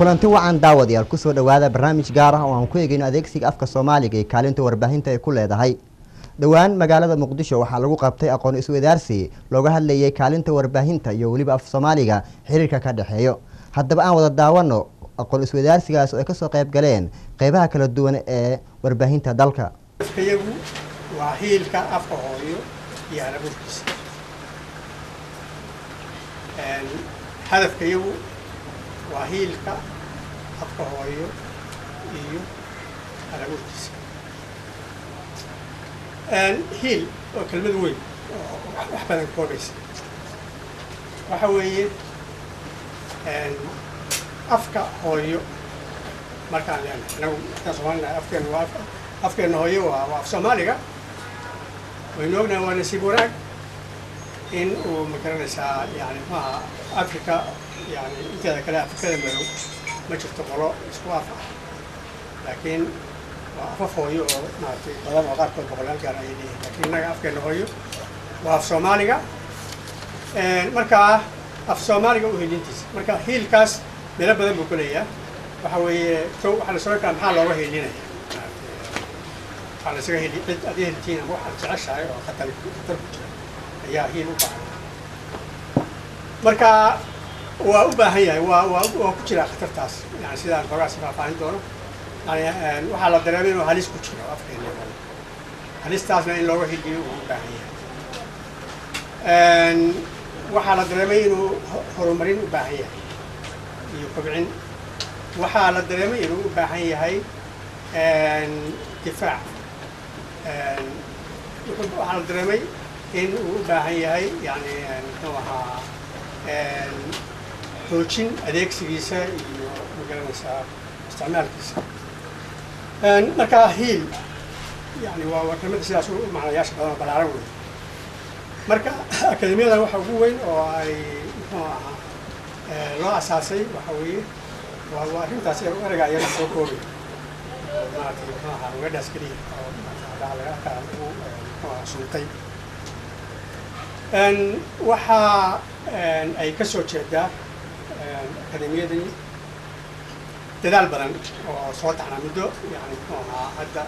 kulanti wacan daawadayaal ku soo dhowaada barnaamij gaar ah oo aan ku eegeyno adeegsiga afka soomaaliga ee kaalinta warbaahinta ay ku leedahay. Dhowaan magaalada muqdisho waxaa lagu qabtay aqoon iswadaarsi looga hadlayay kaalinta warbaahinta iyo weliba af soomaaliga xiriirka ka dhexeeyo haddaba aan wada daawano aqoon iswadaarsigaas oo ay ka soo qayb galeen qeybaha kala duwan ee warbaahinta dalka. Iyagu waa hiilka afka hooyo iyo halaburkiisa hadafka iyagu waa hiilka afka hooyo iyo halaburkiisa hiil oo kelmad weyn oo wax badan koobaysa waxa weeye afka hooyo markaan leenahay hooyo waa af soomaaliga. Waynu ognahay waa nasiib wanaag in uu ma garanaysaa yani maaha africa yani inteeda kale afrikada madow ma jirto qolo isku af ah laakiin waa afaf hooyo oo maaragtay badan oo qaarkood boqolaal gaar ayay leeyihiin lakiin innaga afkeena hooyo waa af soomaaliga markaa af soomaaliga u hiilintiisa marka hiilkaas meelo badan buu ku leeyaha waxa weeye ko waxaa la soo kaa maxaa looga hiilinaya waxaa lasaga heli cid ad heltiin ama waxaad jeceshahay oo khatar ku jira ayaa hiil u baahan marka waa u baahan yahay waa waa waa ku jira khatartaas yani sidaan xoogaasi faahfaahin doono. Yani waxaa la dareemay inuu halis ku jiro afkeena halistaasna in looga hiliyo uu u baahan yahay. Waxaa la dareemay inuu horumarin u baahan yahay iyo kobcin. Waxaa la dareemay inuu u baahan yahay difaac. Waxaa la dareemay in uu u baahan yahay yani muxuu ahaa xoojin adeegsigiisa iyo ma garanaysaa isticmaalkiisa markaa hiil yani waa kelmada sidaas u macnayaasha badan ballaaran wey marka akademiyadan waxa ugu weyn oo ay muxuu ahaa loo asaasay waxa weeye waa waa arrintaas erega ayaga soo koobay oo maaragtay muxuu ahaa ugadhaas keliya oo laga muxuu ahaa suntay waxaa ay ka jeedaa akademiyadani dadaal badan oo soo taxnaa muddo yani muxuu ahaa hadda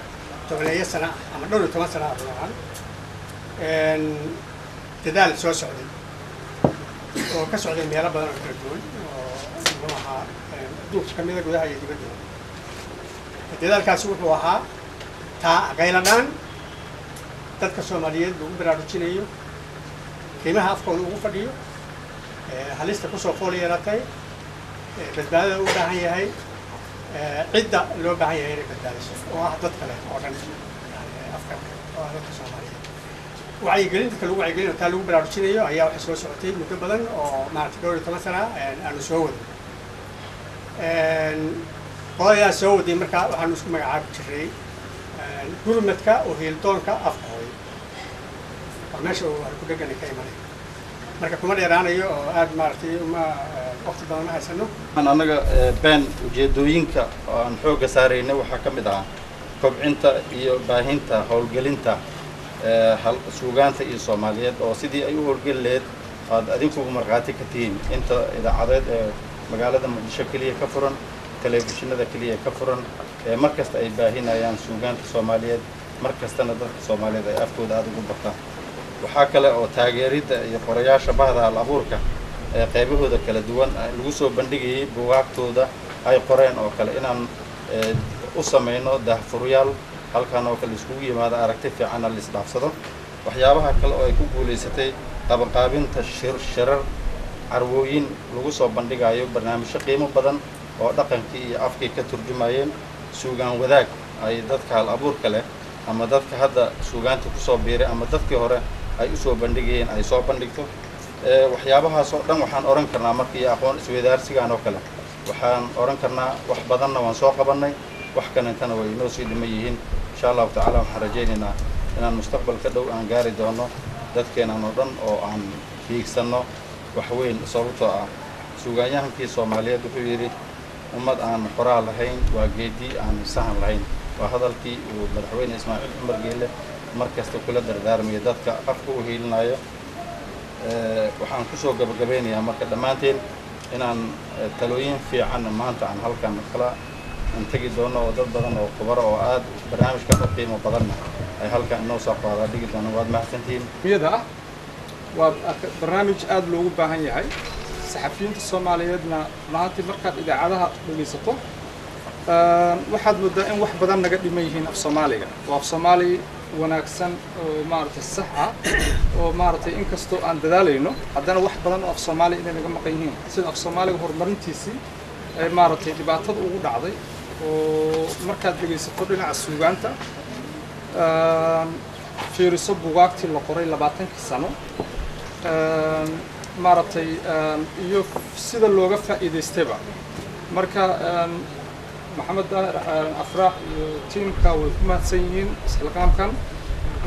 tobaneeyo sana ah ama dhowr iyo toban sana ah ruucan dadaal soo socday oo ka socday meelo badan oo kala duwan oo muxuu ahaa adduunka kamida gudaha iyo dibadda. Dadaalkaasi wuxuu ahaa taa qayladhaan dadka soomaaliyeed lagu baraarujinayo qiimaha afkooda ugu fadhiyo halista ku soo fool yeelatay badbaadada u baahan yahay cidda loo baahan yahay inay badbaadiso oo ah dad kale oo dhan afka oo ah dadka soomaaliyeed wacyigelin dadka lagu wacyigelinayo taa lagu baraarujinayo ayaa waxay soo socotay muddo badan oo maaragtay dhowr iyo toban sana aanu soo wadin. Qoladaas soo waday markaa waxaanu isku magacaabi jiray gurmadka oo hiildoonka afka hooyo. Waa meesha uu ku dhegani ka imanay. Marka kuma dheeraanayo oo aada maaragtay uma waqti badan ma haysano annaga been ujeedooyinka oo aan xoogga saarayna waxaa ka mid ahaa kobcinta iyo baahinta howlgelinta suugaanta iyo soomaaliyeed oo sidii ay u howlgeli laheyd aad adinkugu markhaati ka tihiin. Inta idaacadeed ee magaalada muqdisho keliya ka furan telefishinada keliya ka furan ee mar kasta ay baahinayaan suugaanta soomaaliyeed mar kastana dadka soomaaliyeed ay afkooda aada ugu bartaan. Waxaa kale oo taageeridda iyo qorayaasha bahda hal abuurka qaybahooda kala duwan lagu soo bandhigayay bugaagtooda ay qoreen oo kale. Inaan u samayno daahfuryaal halkan oo kale iskugu yimaado aragti fiicanna la isdhaafsado. Waxyaabaha kale oo ay ku guulaysatay qabanqaabinta shir shirar carwooyin lagu soo bandhigayo barnaamijyo qiimo badan oo dhaqankii iyo afkii ka turjumayeen suugaan wadaag ay dadka hal abuurka leh ama dadka hadda suugaanta ku soo biiray ama dadkii hore ay u soo bandhigayeen ay soo bandhigto waxyaabahaas oo dhan waxaan odhan karnaa markii aqoon iswadaarsigaan oo kale. Waxaan odhan karnaa wax badanna waan soo qabannay wax kalentana way inoo sii dhiman yihiin. Insha allahu tacaala waxaan rajaynaynaa inaan mustaqbalka dhow aan gaari doono dadkeenan oo dhan oo aan hiigsanno wax weyn sababtoo ah suugaanyahankii soomaaliyeed wuxuu yidhi ummad aan qoraal lahayn waa geedii aan sahan lahayn. Waa hadalkii uu madaxweyne ismaaciil cumar geele mar kasta kula dardaarmaya dadka afka u hiilinayo waxaan ku soo gabagabeynayaa marka dhammaanteen inaan eh, talooyin fiicanna maanta aan halkan kala aan tegi doono oo dad badan oo khubaro oo aad barnaamijkan u qiimo badanna ay halkan inoo soo qaada dhigi doonaan waad mahadsantihiin miyada? Ah waa barnaamij aada loogu baahan yahay. Saxafiyiinta soomaaliyeedna maantii markaad idaacadaha dhegaysato een, waxaad moodaa in wax badan naga dhiman yihiin af soomaaliga. Waa af soomaali wanaagsan oo maaragtay sax ah oo maaragtay inkastoo aan dadaalayno haddana wax badan oo af soomaali inay naga maqan yihiin. Sida af soomaaliga horumarintiisii ay maaragtay dhibaatada ugu dhacday oo markaad dhegaysato dhinaca suugaanta een, fiiriso bugaagtii la qoray labaatankii sano een, maaragtay een, iyo sida looga faa'iidaystayba. Marka maxamed een, afraax iyo tiimka way ku mahadsan yihiin isxilqaamkan.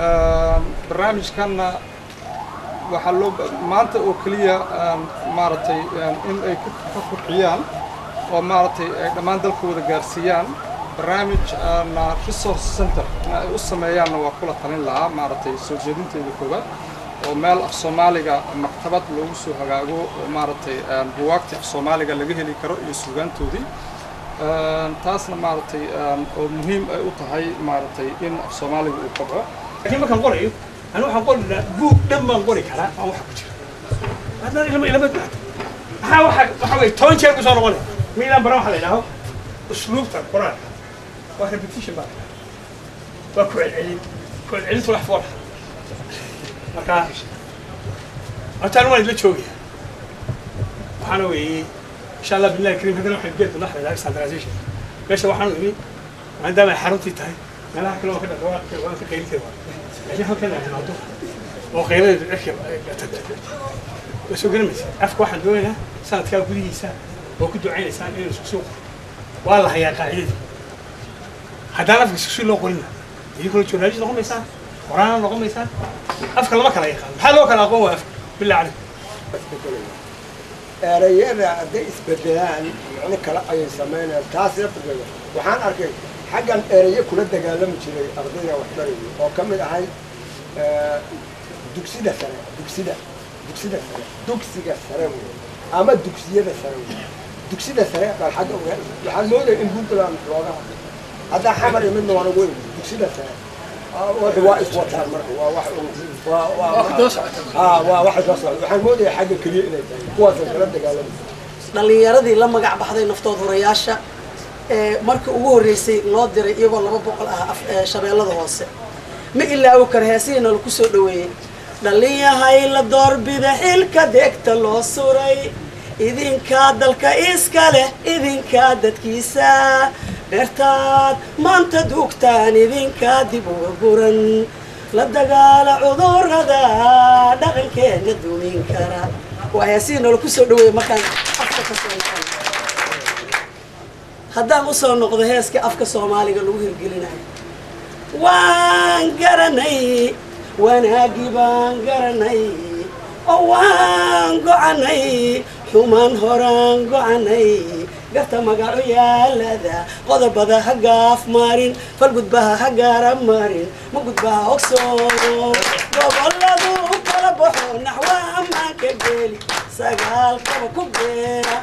Een, barnaamijkanna waxaa loo maanta oo keliya een, maaragtay in ay ka kobciyaan oo maaragtay ay dhammaan dalka wada gaarsiiyaan. Barnaamij resource center in ay u sameeyaanna waa kula talin lahaa maaragtay soo jeedinteeda koowaad oo meel af soomaaliga maktabad loogu soo hagaago oo maaragtay buwaagtii af soomaaliga laga heli karo iyo suugaantoodii taasna maaragtay een, oo muhiim ay u tahay maaragtay in af soomaaliga uu kobco. Laakiin markaan qorayo anigu waxaan qori lahaa buug dhan baan qori karaa aan wax ku jiro. Haddana ilama ilama dhaato maxaa waxa waxa weye toban jeer ku soo noqonay? Miilaan baran waxa la yidhaaho. Usluubta quraanka. Waa repetition baa waa ku celcelin. Ku celcelintu wax fool. Marka horta anigu waan idla joogaya waxaana weeye insha allah billahi kariim haddana waxay geedka naxda ilaha standardization. Meesha waxaanu imi maadaama ay xaruntii tahay meelaha kale waan ka dhaqaa waan ka qayli karaa laakiin halkan aad timaado oo qayladeedu cirka way soo gelamaysa afka waxaan doonaynaa sanadkaa gudihiisa oo ku ducaynaysaan inaynu isku soo qoro waa la hayaa qaacidadii. Haddaan afka isku sii loo qorina idinkuna journalist noqon maysaan qoraana noqon maysaan afka lama kala yaqaan. Maxaa loo kala aqoon waa afka? Billah calayk erayada hadday isbedelaan macno kale ayay samaynayaan taas laftirkeeda waxaan arkay xaggan erayo kula dagaalami jiray ardayda waxbarayay oo ka mid ahay eh, dugsida sare dugsida dugsida sare dugsiga sare wey ama dugsiyada sare wey dugsida sare bal xagga uga waxaan moodaya in puntland looga hadlay. Haddaa xamar iyo midna waan ugu imi dugsida sare dhallinyaradii la magac baxday naftood horayaasha ee markii ugu horreysay loo diray iyagoo laba boqol ah shabeellada hoose. Ma ilaawo kar heesihiina lagu soo dhoweeyey. Dhallinyahay la doorbida xilka deegta loo suray. Idinkaa dalka iska leh idinkaa dadkiisa beertaad maanta duugtaan idinkaa dib uga guran la dagaala cudurrada dhaqankeena dumin kara waa heesihiina lagu soo dhoweeyey markaan afka ka soo haddaan u soo noqdo heeska afka soomaaliga lagu hirgelinayo waan garanay wanaagii baan garanay oo waan gocanay xumaan horaan gocanay garta magaco yaalada qodobada ha gaaf marin. Falgudbaha ha gaara marin. Ma gudbaha ogsoono goboladu kala baxo naxwa amaanka geeli sagaalkaba ku beera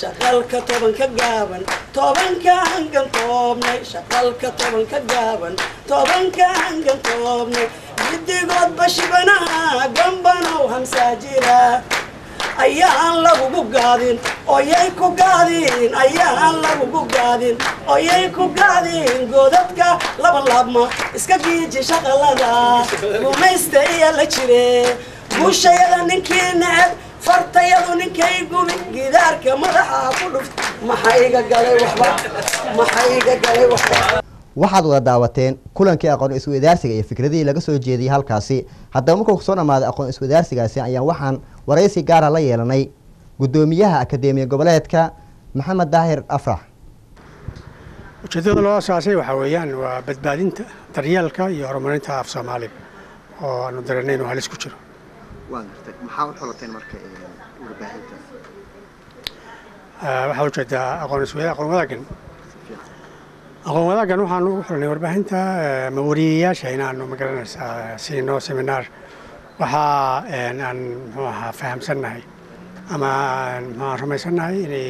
shaqalka tobanka gaaban tobanka hangan toobnay shaqalka tobanka gaaban tobanka hangan toobnay giddigoodba shibanaha gambanow hamsaa jira ayaan lagugu gaadin oyay ku gaadin. Ayaan lagugu gaadin oyay ku gaadin. Godadka laba laabma iska giiji shaqalada. Gumaysta iya la jire guushayada ninkii neceb fartayadu ninkay gubi gidaarka madaxa ku dhuft maxayga galay waxba? Maxayga galay waxba waxaad wada daawateen kulankii aqoon isweydaarsiga iyo fikradihii laga soo jeediyey halkaasi. Haddaba markuu soo dhammaaday aqoon isweydaarsigaasi ayaan waxaan waraysi gaara la yeelanay guddoomiyaha akadeemiya goboleedka maxamed daahir afrax. Ujeeddada loo asaasay waxaa weeyaan waa badbaadinta daryeelka iyo horumarinta af soomaaliga oo aanu dareennay inuu halis ku jiro. Ah, waxaa u jeedaa aqoon isweyda aqoon wadaaggan waxaanu ugu xulnay warbaahinta eh, mawariyeyaasha inaanu ma garanaysaa siino seminaar waxaa een, aan muxuu ahaa fahamsannahay ama maxaan rumaysannahay inay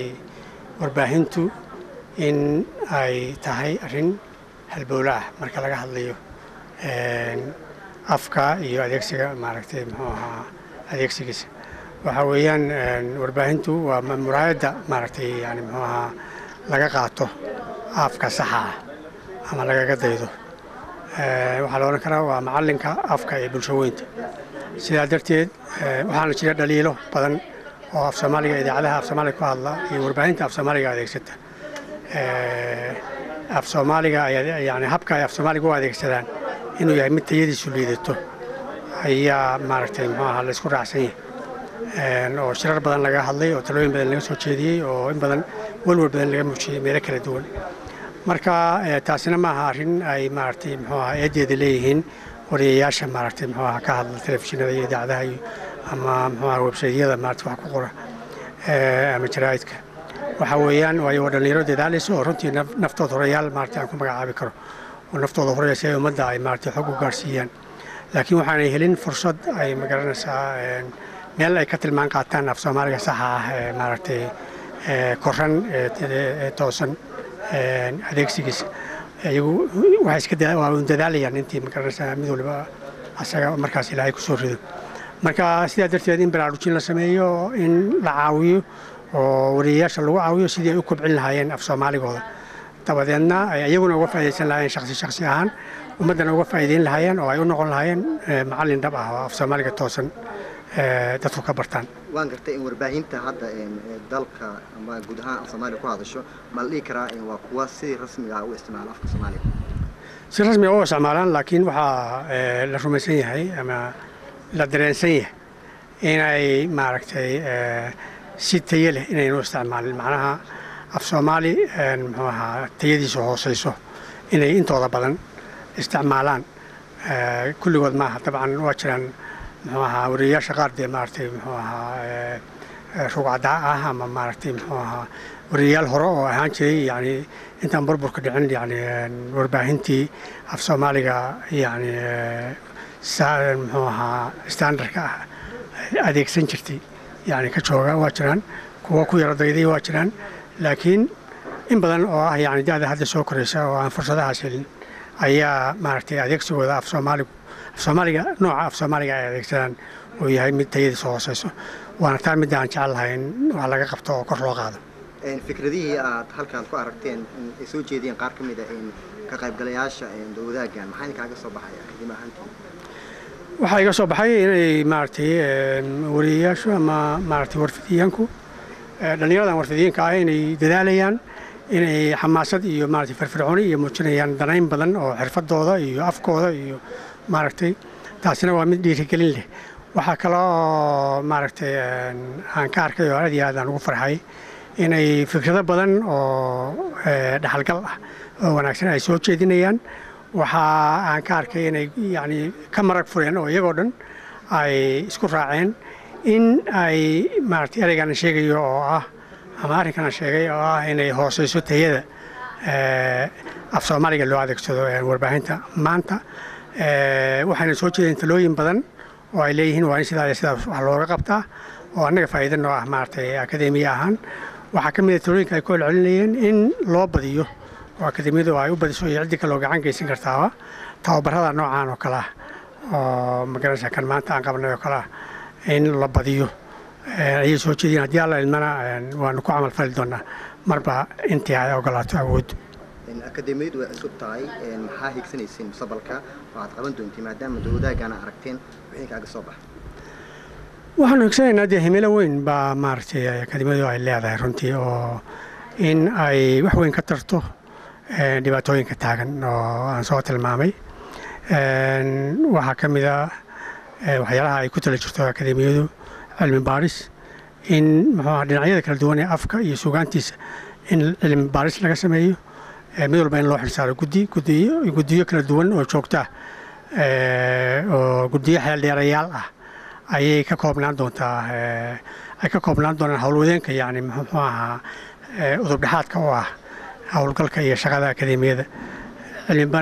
warbaahintu in ay tahay arrin halbowlo ah marka laga hadlayo afka iyo adeegsiga maaragtay muxuu ahaa adeegsigiisa waxaa weeyaan warbaahintu waa muraayadda maaragtay yani muxuu ahaa laga qaato afka saxa ah ama lagaga daydo. Waxaa la odhan karaa waa macallinka afka ee bulsho weynta. Sidaa darteed waxaana jira dhaliilo badan oo af soomaaliga idaacadaha af soomaaliga ku hadla iyo warbaahinta af soomaaliga adeegsata. Af soomaaliga yani habka ay af soomaaliga u adeegsadaan inuu yahay mid tayadiisu liidato ayaa maaragtay muxuu ahaa la isku raacsan yahay. Oo shirar badan laga hadlay oo talooyin badan laga soo jeediyey oo in badan walwal badan laga muujiyey meelo kala duwan marka taasina maaha arrin ay maaragtay muxuu ahaa eedeeda leeyihiin wariyayaasha maaragtay muxuu ahaa ka hadla telefishinada iyo idaacadaha iyo ama muxuu ahaa websaydyada maaragtay wax ku qora ama jaraa'idka. Waxa weeyaan waayo waa dhallinyaro dadaalaysa oo runtii naftood horayaal maaragtay aan ku magacaabi karo oo naftooda horaya si ay ummadda ay maaragtay xog u gaarsiiyaan. Laakiin waxaanay helin fursad ay ma garanaysaa meel ay ka tilmaan qaataan af soomaaliga saxa ah ee koran ee toosan adeegsigiisa iyagu waxay iska dadaalayaan intii ma garanaysaa mid waliba asaga markaas ilaahay ku soo rido. Marka sidaa darteed in baraarujin la sameeyo in la caawiyo oo wariyayaasha lagu caawiyo sidii ay u kobcin lahaayeen af soomaaligooda. Dabadeedna ay iyaguna uga faa'iidaysan lahaayeen shakhsi shakhsi ahaan. Ummaddana uga faa'iidayn lahaayeen oo ay u noqon lahaayeen macallin dhab ah oo af soomaaliga toosan dadku ka bartaan waan gartay in warbaahinta hadda dalka ama guud ahaan soomaaliya ku hadasho ma la dhihi karaa waa kuwa si rasmiga ah u isticmaala afka soomaaliga si rasmiga u isticmaalaan laakiin waxaa la rumaysan yahay ama la dareensan yahay inay maaragtay si tayo leh inaynu isticmaalin macnaha af soomaali muxuu ahaa tayadiisu hooseyso inay intooda badan isticmaalaan kulligood maaha dabcan waa jiraan muxuu ahaa wariyayaasha qaar dee maaragtay muxuu ahaa rugcadaa ah ama maaragtay muxuu ahaa wariyayaal hore oo ahaan jiray yani intaan burburka dhicin yani warbaahintii af soomaaliga yani muxuu ahaa standardka ah adeegsan jirtay yani ka jooga waa jiraan kuwa ku yaro dayday waa jiraan laakiin in badan oo ah yani da-da hadda soo koraysa oo aan fursadahaas helin ayaa maaragtay adeegsigooda af soomaaligu af soomaaliga nooca af soomaaliga ay adeegsadaan uu yahay mid tayadiisa hooseyso waana taa midda aan jecel lahay in wax laga qabto oo kor loo qaado fikradihii aad halkaan ku aragteen ay soo jeediyeen qaar ka mid a ka qaybgalayaasha wadaaggan maxaa idinkaaga soo baxay akademi ahaantii waxaa iga soo baxay inay maaragtay wariyayaashu ama maaragtay warfidiyaanku dhallinyaradan warfidiyiinka ah inay dadaalayaan inay xamaasad iyo maaragtay firfircooni iyo muujinayaan danayn badan oo xirfadooda iyo afkooda iyo maaragtay taasina waa mid dhiirigelin leh. Waxaa kale oo maaragtay aan ka arkay oo aad iyo aad aan ugu farxay inay fikrado badan oo dhaxalgal ah oo wanaagsan ay soo jeedinayaan. Waxaa aan ka arkay inay yani ka marag fureen oo iyagoo dhan ay isku raaceen in ay maaragtay ereygan sheegayo oo ah ama arrinkan sheegay oo ah inay hooseyso tayada af soomaaliga loo adeegsado warbaahinta. Maanta waxayna soo jeedeen talooyin badan oo ay leeyihiin waa in sidaa iyo sidaas wax looga qabtaa oo annaga faa'iida noo ah maaragtay akademiya ahaan. Waxaa ka mid a talooyinka ay ku celcelinayeen in loo badiyo oo akademiyadu ay u badiso iyo ciddii kaloo gacan geysan kartaaba tababarada noocaan oo kale ah oo magaranaysa kan maanta aan qabanay oo kale ah in la badiyo. Ayay soo jeediyeen haddii alla ilmana waanu ku camal fali doonaa marba intii ay ogolaato awood akademiyadu way cusub tahay maxaa hiigsanaysiin mustaqbalka waxaad qaban doontiin maadaama dowadaagana aragteen wixii kaaga soo baxa waxaanu higsanaynaa dee himilo weyn baa maaragtay akademiyadu ay leedahay runtii oo in ay wax weyn ka tarto dhibaatooyinka taagan oo aan soo tilmaamay waxaa ka mid a waxyaalaha ay ku tala jirto akademiyadu cilmi baaris in muxuuha dhinacyada kala duwan ee afka iyo sugaantiisa in cilmi baaris laga sameeyo mid walba in loo xilsaaro guddi gudiyo kala duwan oo joogta oo guddiyo xeeldheerayaal ah ayay ka koobnaan doontaa ay ka koobnaan doonaan howlwadeenka yani muxuu ahaa udubdhexaadka oo ah howlgalka iyo shaqada akademiyada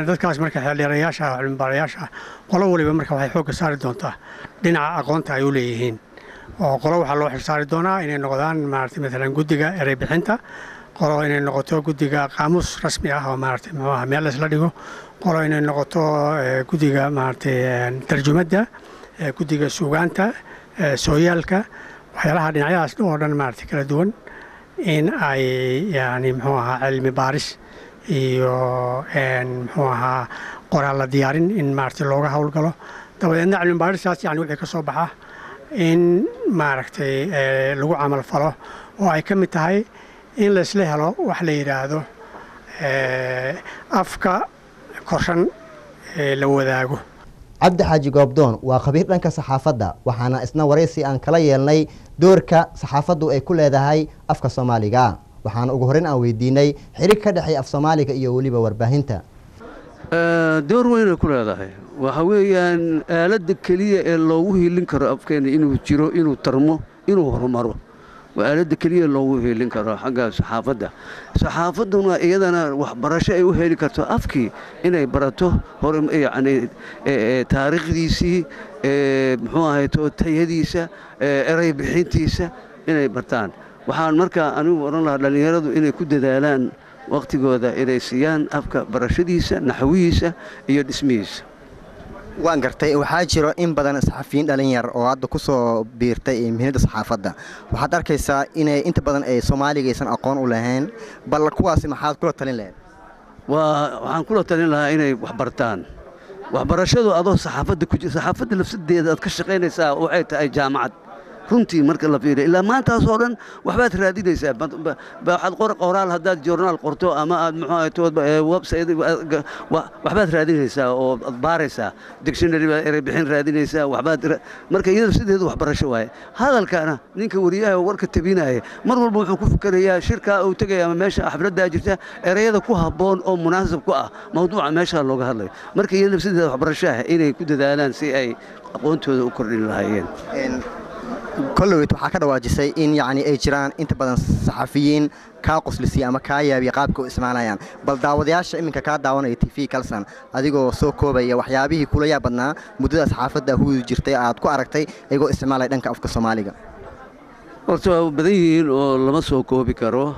dadkaas marka xeeldheerayaasha cilmibaarayaasha qolo waliba marka waxay xoogga saari doontaa dhinaca aqoonta ay u leeyihiin oo qolo waxaa loo xilsaari doonaa inay noqdaan maarata maalan guddiga erey bixinta qolo inay noqoto guddiga qaamuus rasmi ah oo maarata muxuu aha meel laysla dhigo qolo inay noqoto guddiga maaragtay tarjumadda guddiga suugaanta sooyaalka waxyaalaha dhinacyadaas oo dhan maarata kala duwan in ay yani muxuu ahaa cilmi baaris iyo muxuu ahaa qoraal la diyaarin in maaragtay looga howlgalo dabadeedna cilmi baaristaas yani wixii ka soo baxa. In maaragtay lagu camal falo. Oo ay ka mid tahay in laysla helo wax la yidhaahdo afka korshan ee la wadaago. Cabdi xaaji goobdoon waa khabiir dhanka saxaafadda waxaana isna waraysi aan kala yeelnay doorka saxaafaddu ay ku leedahay afka soomaaliga. Waxaana ugu horreyn aan weydiinay xirig ka dhexeeya af soomaaliga iyo weliba warbaahinta. Door weynay ku leedahay. Waxa weeyaan aaladda keliya ee loogu hiilin karo afkeena inuu jiro inuu tarmo inuu horumaro waa aaladda keliya loogu hiilin karo xagga saxaafadda. Saxaafadduna iyadana waxbarasho ay u heli karto afkii inay barato yani taariikhdiisii muxuu ahayto tayadiisa erey bixintiisa inay bartaan. Waxaan markaa anigu odhan lahaa dhallinyaradu inay ku dadaalaan wakhtigooda inay siiyaan afka barashadiisa naxwihiisa iyo dhismihiisa waan gartay waxaa jiro in badan saxafiyiin dhalinyar oo hadda ku soo biirtay muhiimadda saxaafadda. Waxaad arkaysaa inay inta badan ay soomaaliga aysan aqoon u lahayn bal kuwaasi maxaad kula talin lahayd? Waxaan kula talin lahaa inay wax bartaan waxbarashadu adoo saxaafadda saxaafadda lafsadeeda aad ka shaqaynaysaa waxay tahay jaamacad runtii marka la fiiriyo. Ilaa maantaasoo dhan waxbaad raadinaysaa. Waxaad qor qoraal haddaad journaal qorto ama aad muxuu website waxbaad raadinaysaa oo aad baaraysaa. Dictionary baad erey bixin raadinaysaa. Waxbaad marka iyada sideedu waxbarasho waaye. Hadalkana ninka wariyaha warka tabinaya mar walba wuxuu ku fikerayaa shirkaa uu tegaya ama meesha xafladdaa jirta ereyada ku habboon oo munaasab ku ah. Mawduuca meeshaa looga hadlayo marka iyada sideeda waxbarasho ah inay ku dadaalaan si ay aqoontooda u kordhin lahaayeen kollowet waxaa ka dhawaajisay in yacni ay jiraan inta badan saxafiyiin kaa qoslisiya ama kaa yaabiya qaabka u isticmaalayaan. Bal daawadayaasha iminka kaa daawanaya t v kalsan adigoo soo koobaya waxyaabihii kula yaab badnaa muddada saxaafadda hudi jirtay aad ku aragtay iyagoo isticmaalaya dhanka afka soomaaliga. Horta waa badan yihiin oo lama soo koobi karo.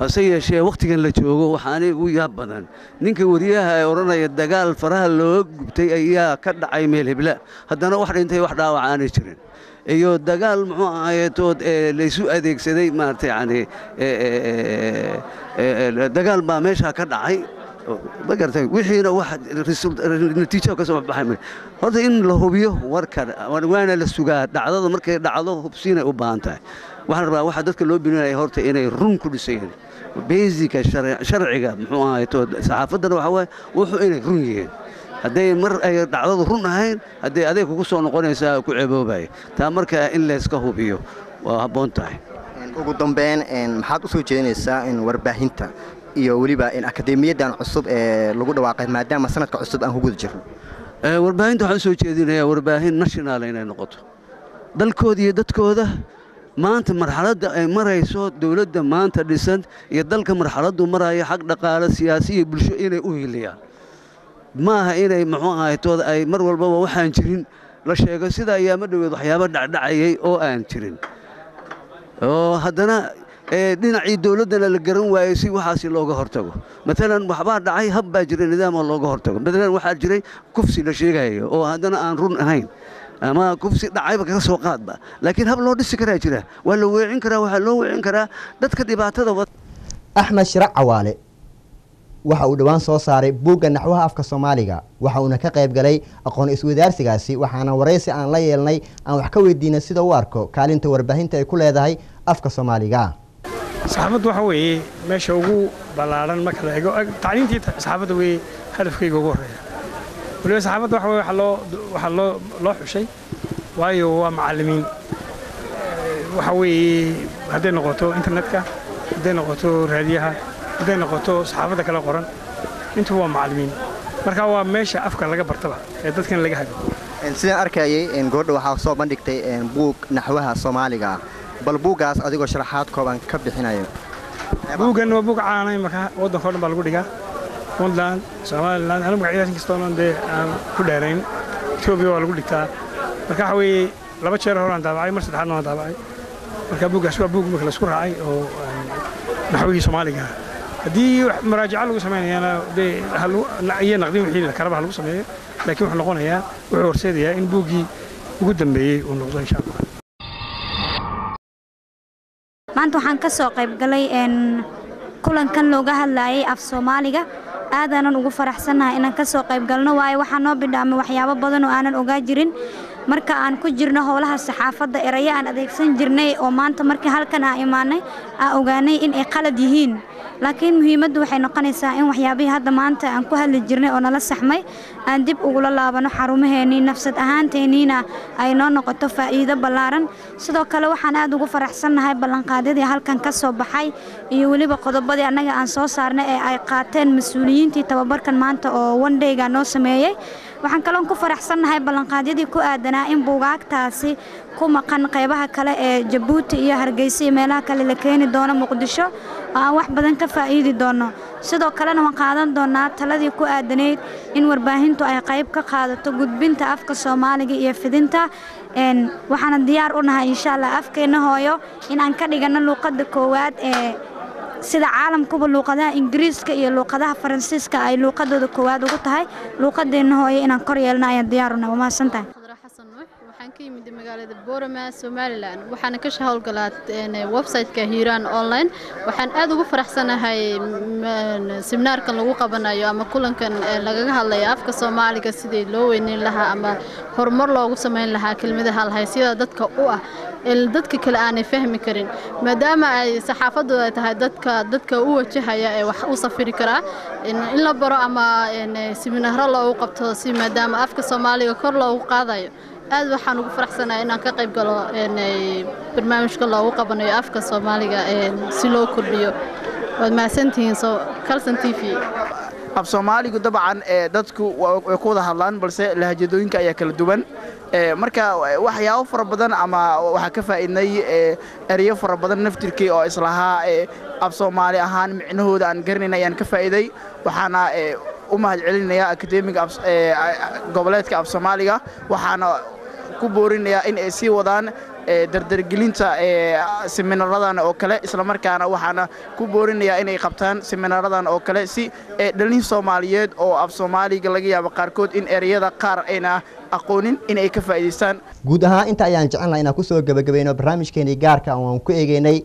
Hase yeeshee wakhtigan la joogo waxaanay ugu yaab badan. Ninka wariyaha ee odhanaya dagaal faraha loo gubtay ayaa ka dhacay meel hebla haddana wax dhintay wax dhaawac aanay jirin iyo dagaal muxuu ahayetood laysu adeegsaday maarata yani dagaal baa meeshaa ka dhacay. Ma garatay wixiina wax natiijo ka soo baxay horta in la hubiyo warka waana la sugaa dhacdada markay dhacdo hubsiinay u baahan tahay. Waxaan rabaa waxaa dadka loo bilinaya horta inay run ku dhisayeen beysika sharciga muxuu ahayetood saxaafaddana waxaa waaye wuxuu inay run yihiin hadday mar ay dhacdadu run ahayn hadday adeeg kugu soo noqonaysaa ku ceeboobaya taa markaa in layska hubiyo waa habboon tahay. Ugu dambeyn maxaad u soo jeedinaysaa in warbaahinta iyo weliba in akademiyadan cusub ee lagu dhawaaqay maadaama sanadka cusub aan ku guda jirno warbaahinta waxaan u soo jeedinayaa warbaahin national inay noqoto. Dalkooda iyo dadkooda maanta marxaladda ay marayso dowladda maanta dhisan iyo dalka marxaladdu maraya xag dhaqaale siyaasi iyo bulsho inay u hiliyaan ma aha inay muxuu ahaytood ay mar walbaba waxaan jirin la sheego sida ayaama dhoweed waxyaaba dhacdhacayay oo aan jirin. Oo haddana dhinacii dowladdana la garan waayey si waxaasi looga hortago. Maalan waxbaa dhacay hab baa jira nidaam oo looga hortago. Maalan waxaa jiray kufsi la sheegayo oo haddana aan run ahayn. Ama kufsi dhacayba kaga soo qaadba. Laakiin hab loo dhisi karaa jira. Waa la weecin karaa waxaa loo weecin karaa. Dadka dhibaatada axmed shirac cawaale waxa uu dhowaan soo saaray buugga naxwaha afka soomaaliga. Waxa uuna ka qayb galay aqoon iswadaarsigaasi waxaana waraysi aan la yeelnay aan wax ka weydiinay sida u arko kaalinta warbaahinta ay ku leedahay afka soomaaliga. Saxaafaddu waxa weeye meesha ugu ballaaran marka la eego tacliintii saxaafadda weeye hadafkayga ugu horreeya. Waliba saxaafadda waxa weye waxaa loo loo xushay waayo waa macallimiin. Waxa weeye hadday noqoto internetka hadday noqoto raadiyaha hadday noqoto saxaafadda kale qoran intuba waa macallimiin marka waa meesha afka laga bartaba ee dadkan laga hago. Sidaan arkayay gabadha waxaa soo bandhigtay buug naxwaha soomaaliga. Ah bal buuggaas adigoo sharaxaad kooban ka bixinayo buuggan waa buug caana marka waddanka o dhan baa lagu dhigaa. Puntland somaliland anu magacyadaas inkastoonan dee aan ku dheerayn. Etoobiya waa lagu dhigtaa. Marka waxa weeye laba jeer horaan daabacay mar saddexaadna waan daabacay. Marka buuggaas waa buug marka la isku raacay oo naxwihii soomaaliga. ah haddii maraajaca lagu samaynayana iyo naqdin wixii kalaba ha lagu sameeyo laakiin wuxuu noqonayaa wuxuu horseedayaa in buuggii ugu dambeeyey uu noqdo insha allah maanta waxaan ka soo qayb galay kulankan looga hadlayay af soomaaliga. Aadaanan ugu faraxsannahay inaan ka soo qayb galno waayo waxaa noo bidhaamay waxyaabo badan oo aanan ogaa jirin marka aan ku jirno howlaha saxaafadda erayo aan adeegsan jirnay oo maanta markii halkan aan imaanay aan ogaanay in ay qalad yihiin. Laakiin muhiimaddu waxay noqonaysaa in waxyaabihii hadda maanta aan ku hadli jirnay oo nala saxmay aan dib ugula laabano xarumaheennii nafsad ahaanteenniina ay noo noqoto faa'iido ballaaran. Sidoo kale waxaan aad ugu faraxsannahay ballanqaadyadii halkan ka soo baxay iyo weliba qodobadii annaga aan soo saarnay ee ay qaateen mas'uuliyiintii tababarkan maanta oo wandhayga noo sameeyey waxaan kaloon ku faraxsannahay ballanqaadyadii ku aadanaa in buugaagtaasi ku maqan qaybaha kale ee jabuuti iyo hargeysa iyo meelaha kale la keeni doono muqdisho oo aan wax badan ka faa'iidi doono. Sidoo kalena waan qaadan doonaa taladii ku aadanayd in warbaahintu ay qayb ka qaadato gudbinta afka soomaaliga iyo fidinta waxaana diyaar u nahay insha allah afkeenna hooyo in aan ka dhigano luuqadda koowaad ee sida caalamkuba luuqadaha ingiriiska iyo luuqadaha faransiiska ay luuqadooda koowaad ugu tahay. Luuqadeenna hooyo inaan kor yeelno ayaan diyaar u nahay waa mahadsantahay ka yimid magaalada boorama somalilan waxaana ka howlgalaa website-ka hiiraan online. Waxaan aad ugu faraxsanahay seminaarkan lagu qabanayo ama kulankan lagaga hadlayo afka soomaaliga sidii loo weyneyn lahaa ama horumar loogu samayn lahaa kelmadaha alhaysyada dadka u ah dadka kale aanay fahmi karin. Maadaama ay saxaafaddu ay tahay dadka dadka u wajahaya ee wax u safiri karaa in la baro ama seminaaro loogu qabto si maadaama afka soomaaliga kor loogu qaadayo aad waxaan ugu faraxsanahay inaan ka qayb galo barnaamijka loogu qabanayo afka soomaaliga si loo kordhiyo. Waad mahadsantihiin calson t v. Af soomaaligu dabcan dadku way ku wada hadlaan balse lahajadooyinka ayaa kala duwan. Marka waxyaabo fara badan ama waxaa ka faa'iidnay ereyo fara badan naftirkii oo islahaa af soomaali ahaan micnahooda aan garanayn ayaan ka faa'iiday. Waxaana u mahad celinayaa akademiga goboleedka af soomaaliga. Waxaana ku boorinayaa in ay sii wadaan dardargelinta seminaaradan oo kale. Islamarkaana waxaana ku boorinayaa inay qabtaan seminaaradan oo kale si dhalin soomaaliyeed oo af soomaaliga laga yaabo qaarkood in ereyada qaar ayna aqoonin inay ka faa'iidaystaan. Guud ahaan inta ayaan jecelnahay inaan ku soo gebagabayno barnaamijkeenii gaarka aan ku eegeynay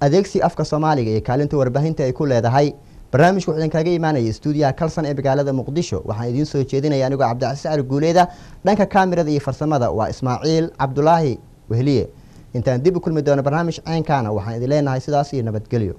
adeegsi afka soomaaliga iyo kaalinta warbaahinta ay ku leedahay barnaamijku wuxuu idinkaga imaanayay stuudiyaha kalsan ee magaalada muqdisho. Waxaan idiin soo jeedinaya anigoo cabdicasiis cali guuleeda. Dhanka kaamirada iyo farsamada waa ismaaciil cabdulaahi wehliye intaan dib u kulmi doono barnaamij ceenkaana waxaan idin leenahay sidaas iyo nabadgelyo